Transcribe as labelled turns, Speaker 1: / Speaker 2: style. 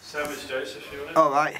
Speaker 1: Savage Joseph, you want it?
Speaker 2: All right.